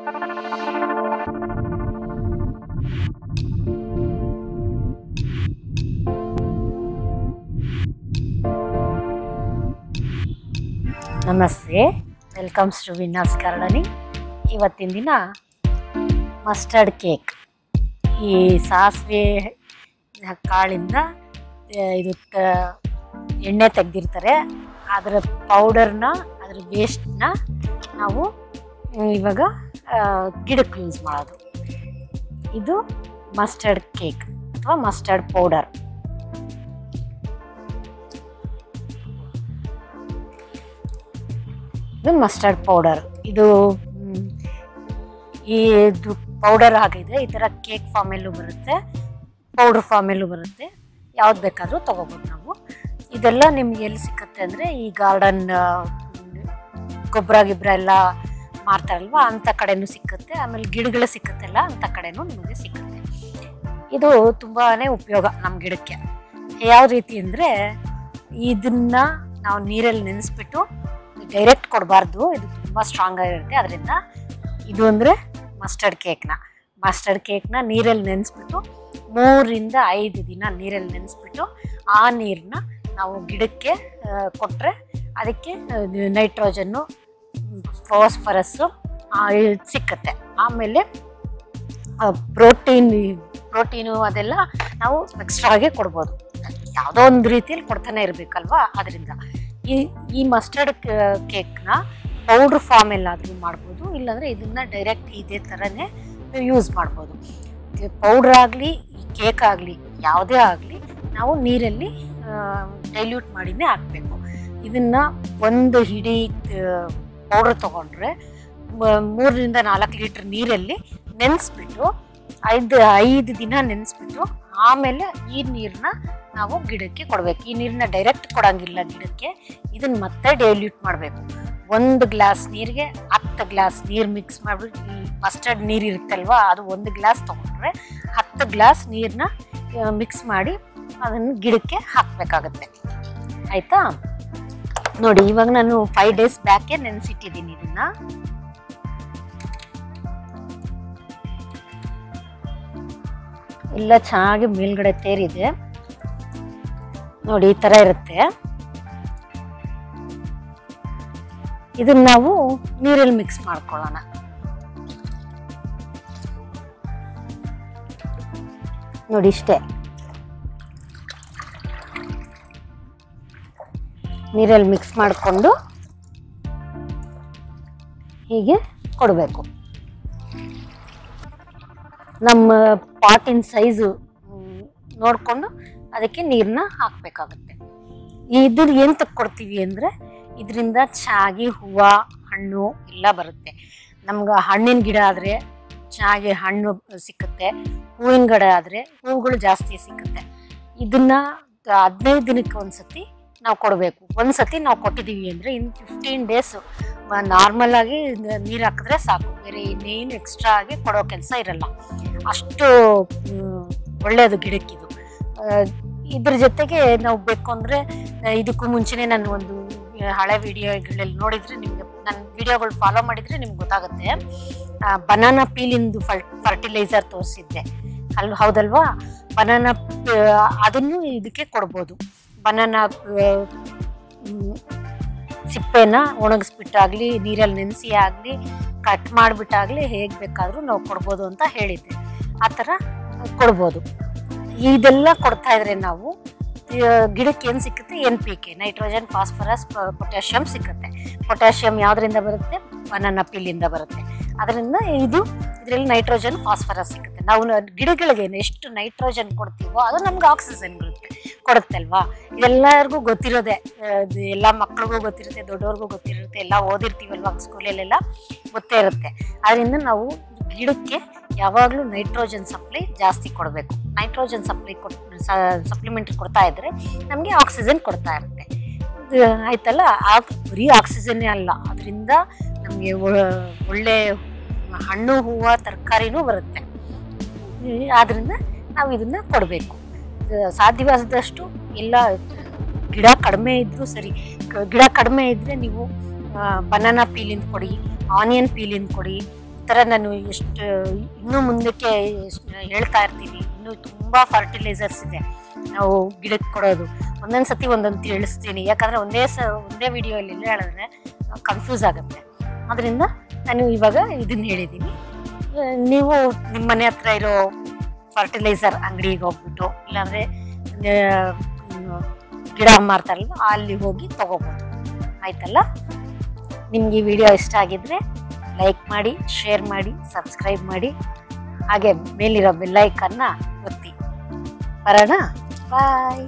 ನಮಸ್ತೆ, welcomes to ವಿನ್ನಾಸ್ gardening ಇವತ್ತಿನ ದಿನ ಮಸ್ಟರ್ಡ್ ಕೇಕ್. ಈ ಸಾಸಿವೆ ಕಾಳಿಂದ ಇದು ಎಣ್ಣೆ ತೆಗೆದಿರ್ತಾರೆ. ಅದರ ಪೌಡರ್ನ ಅದ್ರ ವೇಸ್ಟ್ನ ನಾವು ಇವಾಗ ಗಿಡಕ್ಕೆ ಯೂಸ್ ಮಾಡೋದು. ಇದು ಮಸ್ಟರ್ಡ್ ಕೇಕ್ ಅಥವಾ ಮಸ್ಟರ್ಡ್ ಪೌಡರ್ ಇದು ಮಸ್ಟರ್ಡ್ ಪೌಡರ್ ಇದು ಈ ಇದು ಪೌಡರ್ ಆಗಿದೆ ಈ ಥರ ಕೇಕ್ ಫಾರ್ಮೆಲ್ಲೂ ಬರುತ್ತೆ ಪೌಡರ್ ಫಾರ್ಮೆಲ್ಲೂ ಬರುತ್ತೆ. ಯಾವ್ದು ಬೇಕಾದರೂ ತೊಗೋಬೋದು ನಾವು. ಇದೆಲ್ಲ ನಿಮ್ಗೆ ಎಲ್ಲಿ ಸಿಕ್ಕತ್ತೆ ಅಂದರೆ ಈ ಗಾರ್ಡನ್ ಗೊಬ್ಬರ ಗಿಬ್ಬರ ಎಲ್ಲ ಮಾರ್ತಾರಲ್ವ? ಅಂಥ ಕಡೆನೂ ಸಿಕ್ಕುತ್ತೆ. ಆಮೇಲೆ ಗಿಡಗಳು ಸಿಕ್ಕುತ್ತಲ್ಲ ಅಂಥ ಕಡೆನೂ ನಿಮಗೆ ಸಿಕ್ಕುತ್ತೆ. ಇದು ತುಂಬಾ ಉಪಯೋಗ ನಮ್ಮ ಗಿಡಕ್ಕೆ. ಯಾವ ರೀತಿ ಅಂದರೆ ಇದನ್ನ ನಾವು ನೀರಲ್ಲಿ ನೆನೆಸ್ಬಿಟ್ಟು ಡೈರೆಕ್ಟ್ ಕೊಡಬಾರ್ದು. ಇದು ತುಂಬ ಸ್ಟ್ರಾಂಗ್ ಆಗಿರುತ್ತೆ. ಅದರಿಂದ ಇದು ಅಂದರೆ ಮಸ್ಟರ್ಡ್ ಕೇಕ್ನ ಮಸ್ಟರ್ಡ್ ಕೇಕ್ನ ನೀರಲ್ಲಿ ನೆನೆಸ್ಬಿಟ್ಟು ಮೂರಿಂದ ಐದು ದಿನ ನೀರಲ್ಲಿ ನೆನೆಸ್ಬಿಟ್ಟು ಆ ನೀರನ್ನ ನಾವು ಗಿಡಕ್ಕೆ ಕೊಟ್ಟರೆ ಅದಕ್ಕೆ ನೈಟ್ರೋಜನ್ನು ಫಾಸ್ಫರಸ್ಸು ಸಿಕ್ಕತ್ತೆ. ಆಮೇಲೆ ಪ್ರೋಟೀನ್, ಪ್ರೋಟೀನು ಅದೆಲ್ಲ ನಾವು ಎಕ್ಸ್ಟ್ರಾಗೆ ಕೊಡ್ಬೋದು. ಯಾವುದೋ ಒಂದು ರೀತಿಯಲ್ಲಿ ಕೊಡ್ತಾನೆ ಇರಬೇಕಲ್ವಾ? ಅದರಿಂದ ಈ ಈ ಮಸ್ಟರ್ಡ್ ಕೇಕ್ನ ಪೌಡ್ರ್ ಫಾರ್ಮ್ ಎಲ್ಲಾದರೂ ಮಾಡ್ಬೋದು. ಇಲ್ಲಾಂದರೆ ಇದನ್ನ ಡೈರೆಕ್ಟ್ ಇದೇ ಥರನೇ ಯೂಸ್ ಮಾಡ್ಬೋದು. ಪೌಡ್ರ್ ಆಗಲಿ, ಈ ಕೇಕ್ ಆಗಲಿ, ಯಾವುದೇ ಆಗಲಿ ನಾವು ನೀರಲ್ಲಿ ಡೈಲ್ಯೂಟ್ ಮಾಡಿನೇ ಹಾಕಬೇಕು. ಇದನ್ನು ಒಂದು ಹಿಡಿ ಪೌಡ್ರ್ ತೊಗೊಂಡ್ರೆ ಮೂರರಿಂದ ನಾಲ್ಕು ಲೀಟ್ರ್ ನೀರಲ್ಲಿ ನೆನೆಸ್ಬಿಟ್ಟು, ಐದು ಐದು ದಿನ ನೆನೆಸ್ಬಿಟ್ಟು, ಆಮೇಲೆ ಈ ನೀರನ್ನ ನಾವು ಗಿಡಕ್ಕೆ ಕೊಡಬೇಕು. ಈ ನೀರನ್ನ ಡೈರೆಕ್ಟ್ ಕೊಡಂಗಿಲ್ಲ ಗಿಡಕ್ಕೆ ಇದನ್ನ ಮತ್ತೆ ಡೈಲ್ಯೂಟ್ ಮಾಡಬೇಕು. ಒಂದು ಗ್ಲಾಸ್ ನೀರಿಗೆ ಹತ್ತು ಗ್ಲಾಸ್ ನೀರು ಮಿಕ್ಸ್ ಮಾಡಿಬಿಟ್ಟು ಮಸ್ಟರ್ಡ್ ನೀರು ಇರುತ್ತಲ್ವಾ, ಅದು ಒಂದು ಗ್ಲಾಸ್ ತೊಗೊಂಡ್ರೆ ಹತ್ತು ಗ್ಲಾಸ್ ನೀರನ್ನ ಮಿಕ್ಸ್ ಮಾಡಿ ಅದನ್ನು ಗಿಡಕ್ಕೆ ಹಾಕಬೇಕಾಗತ್ತೆ. ಆಯಿತಾ? ನೋಡಿ, ಇವಾಗ ನಾನು ಫೈವ್ ಡೇಸ್ ಬ್ಯಾಕೆ ನೆನೆಸಿಟ್ಟಿದ್ದೀನಿ ಇದನ್ನ. ಎಲ್ಲ ಚೆನ್ನಾಗಿ ಮೇಲ್ಗಡೆ ತೇರಿದೆ. ನೋಡಿ, ಈ ಥರ ಇರುತ್ತೆ. ಇದನ್ನ ನಾವು ನೀರಲ್ಲಿ ಮಿಕ್ಸ್ ಮಾಡ್ಕೊಳ್ಳೋಣ. ನೋಡಿ, ಇಷ್ಟೇ. ನೀರಲ್ಲಿ ಮಿಕ್ಸ್ ಮಾಡಿಕೊಂಡು ಹೀಗೆ ಕೊಡಬೇಕು. ನಮ್ಮ ಪಾಟಿನ ಸೈಜು ನೋಡಿಕೊಂಡು ಅದಕ್ಕೆ ನೀರನ್ನ ಹಾಕಬೇಕಾಗುತ್ತೆ. ಇದ್ರ ಏನು ಕೊಡ್ತೀವಿ ಅಂದರೆ ಇದರಿಂದ ಚೆನ್ನಾಗಿ ಹೂವು, ಹಣ್ಣು ಎಲ್ಲ ಬರುತ್ತೆ. ನಮ್ಗೆ ಹಣ್ಣಿನ ಗಿಡ ಆದರೆ ಚೆನ್ನಾಗಿ ಹಣ್ಣು ಸಿಕ್ಕುತ್ತೆ. ಹೂವಿನ ಗಿಡ ಆದರೆ ಹೂವುಗಳು ಜಾಸ್ತಿ ಸಿಕ್ಕುತ್ತೆ. ಇದನ್ನ ಹದಿನೈದು ದಿನಕ್ಕೆ ಒಂದ್ಸತಿ ನಾವು ಕೊಡಬೇಕು. ಒಂದ್ಸತಿ ನಾವು ಕೊಟ್ಟಿದ್ದೀವಿ ಅಂದರೆ ಇನ್ ಫಿಫ್ಟೀನ್ ಡೇಸು ನಾರ್ಮಲ್ ಆಗಿ ನೀರು ಹಾಕಿದ್ರೆ ಸಾಕು. ಬೇರೆ ಇನ್ನೇನು ಎಕ್ಸ್ಟ್ರಾ ಆಗಿ ಕೊಡೋ ಕೆಲಸ ಇರಲ್ಲ. ಅಷ್ಟು ಒಳ್ಳೆಯದು ಗಿಡಕ್ಕಿದು. ಇದ್ರ ಜೊತೆಗೆ ನಾವು ಬೇಕು ಅಂದರೆ ಇದಕ್ಕೂ ಮುಂಚೆನೇ ನಾನು ಒಂದು ಹಳೆ ವಿಡಿಯೋಗಳಲ್ಲಿ ನೋಡಿದರೆ ನಿಮಗೆ ನನ್ನ ವಿಡಿಯೋಗಳು ಫಾಲೋ ಮಾಡಿದರೆ ನಿಮ್ಗೆ ಗೊತ್ತಾಗುತ್ತೆ. ಬನಾನಾ ಪೀಲಿಂದು ಫರ್ಟಿಲೈಸರ್ ತೋರಿಸಿದ್ದೆ. ಅಲ್ಲಿ ಹೌದಲ್ವಾ? ಬನಾನಾ ಅದನ್ನು ಇದಕ್ಕೆ ಕೊಡ್ಬೋದು. ಬನಾನ ಸಿಪ್ಪೆನ ಒಣಗಿಸ್ಬಿಟ್ಟಾಗ್ಲಿ, ನೀರಲ್ಲಿ ನೆನೆಸಿ ಆಗಲಿ ಕಟ್ ಮಾಡಿಬಿಟ್ಟಾಗಲಿ ಹೇಗೆ ಬೇಕಾದರೂ ನಾವು ಕೊಡ್ಬೋದು ಅಂತ ಹೇಳಿದ್ದೆ. ಆ ಥರ ಕೊಡ್ಬೋದು. ಇದೆಲ್ಲ ಕೊಡ್ತಾ ಇದ್ರೆ ನಾವು ಗಿಡಕ್ಕೆ ಏನು ಸಿಕ್ಕುತ್ತೆ? N P K, nitrogen, phosphorus potassium ಸಿಕ್ಕುತ್ತೆ. ಪೊಟ್ಯಾಷಿಯಮ್ ಯಾವುದರಿಂದ ಬರುತ್ತೆ? ಬನಾನಾ ಪಿಲ್ಲಿಂದ ಬರುತ್ತೆ. ಅದರಿಂದ ಇದು ಇದರಲ್ಲಿ ನೈಟ್ರೋಜನ್ ಫಾಸ್ಫರಸ್ ಸಿಗುತ್ತೆ. ನಾವು ಗಿಡಗಳಿಗೆ ಎಷ್ಟು ನೈಟ್ರೋಜನ್ ಕೊಡ್ತೀವೋ ಅದು ನಮ್ಗೆ ಆಕ್ಸಿಜನ್ ಬರುತ್ತೆ, ಕೊಡುತ್ತಲ್ವಾ? ಇದೆಲ್ಲರಿಗೂ ಗೊತ್ತಿರೋದೆ ಎಲ್ಲ ಮಕ್ಳಿಗೂ ಗೊತ್ತಿರುತ್ತೆ, ದೊಡ್ಡವ್ರಿಗೂ ಗೊತ್ತಿರುತ್ತೆ, ಎಲ್ಲ ಓದಿರ್ತೀವಲ್ವಾ ಸ್ಕೂಲಲ್ಲೆಲ್ಲ ಗೊತ್ತೇ ಇರುತ್ತೆ. ಅದರಿಂದ ನಾವು ಗಿಡಕ್ಕೆ ಯಾವಾಗಲೂ ನೈಟ್ರೋಜನ್ ಸಪ್ಲೈ ಜಾಸ್ತಿ ಕೊಡಬೇಕು. ನೈಟ್ರೋಜನ್ ಸಪ್ಲೈ ಕೊಟ್ ಸಪ್ಲಿಮೆಂಟ್ರಿ ಕೊಡ್ತಾ ಇದ್ದರೆ ನಮಗೆ ಆಕ್ಸಿಜನ್ ಕೊಡ್ತಾ ಇರುತ್ತೆ. ಆಯ್ತಲ್ಲ? ಆಕ್ ಬರೀ ಆಕ್ಸಿಜನ್ನೇ ಅಲ್ಲ. ಅದರಿಂದ ನಮಗೆ ಒಳ್ಳೆ ಹಣ್ಣು, ಹೂವು, ತರಕಾರಿನೂ ಬರುತ್ತೆ. ಆದ್ದರಿಂದ ನಾವು ಇದನ್ನ ಕೊಡಬೇಕು. ಸಾಧ್ಯವಾದಷ್ಟು ಎಲ್ಲ ಗಿಡ ಕಡಿಮೆ ಇದ್ರೂ ಸರಿ. ಗಿಡ ಕಡಿಮೆ ಇದ್ದರೆ ನೀವು ಬನಾನಾ ಪೀಲಿಂದ ಕೊಡಿ ಆನಿಯನ್ ಪೀಲಿಂದ ಕೊಡಿ. ಈ ಥರ ನಾನು ಎಷ್ಟು, ಇನ್ನೂ ಮುಂದಕ್ಕೆ ಹೇಳ್ತಾ ಇರ್ತೀನಿ. ಇನ್ನೂ ತುಂಬ ಫರ್ಟಿಲೈಸರ್ಸ್ ಇದೆ. ನಾವು ಗಿಡಕ್ಕೆ ಕೊಡೋದು. ಒಂದೊಂದು ಸತಿ ಒಂದೊಂದು ತಿಳಿಸ್ತೀನಿ. ಯಾಕಂದರೆ ಒಂದೇ ಸ, ಒಂದೇ ವಿಡಿಯೋಲಿ ಇಲ್ಲ ಹೇಳಿದ್ರೆ ಕನ್ಫ್ಯೂಸ್ ಆಗುತ್ತೆ. ಅದರಿಂದ ನಾನು ಇವಾಗ ಇದನ್ನ ಹೇಳಿದ್ದೀನಿ ನೀವು ನಿಮ್ಮ ಮನೆ ಹತ್ರ ಇರೋ ಫರ್ಟಿಲೈಸರ್ ಅಂಗಡಿಗೆ ಹೋಗ್ಬಿಟ್ಟು, ಇಲ್ಲಾಂದ್ರೆ ಗಿಡ ಮಾರ್ತಾರಲ್ವ, ಅಲ್ಲಿ ಹೋಗಿ ತಗೋಬೋದು. ಆಯ್ತಲ್ಲ? ನಿಮ್ಗೆ ಈ ವಿಡಿಯೋ ಇಷ್ಟ ಆಗಿದ್ರೆ ಲೈಕ್ ಮಾಡಿ ಶೇರ್ ಮಾಡಿ ಸಬ್ಸ್ಕ್ರೈಬ್ ಮಾಡಿ, ಹಾಗೆ ಮೇಲಿರೋ ಬೆಲ್ಲೈಕನ್ನ ಒತ್ತಿ. ಬರೋಣ? ಬಾಯ್